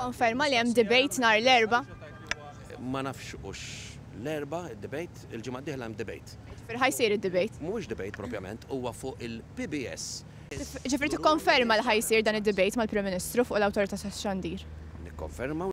Konferma li hemm debate nhar l-erba. Ma nafx ux l-erba debate, il-ġimgħa diħla hemm debate. Fil-ħaj sir il debate Mhux debate propjament, huwa fuq il-PBS. Ġifri tikkonferma l-ħaj ħajsir dan id-debate mal-Prim Ministru fuq l autorita tax-xandir. Nikkonferma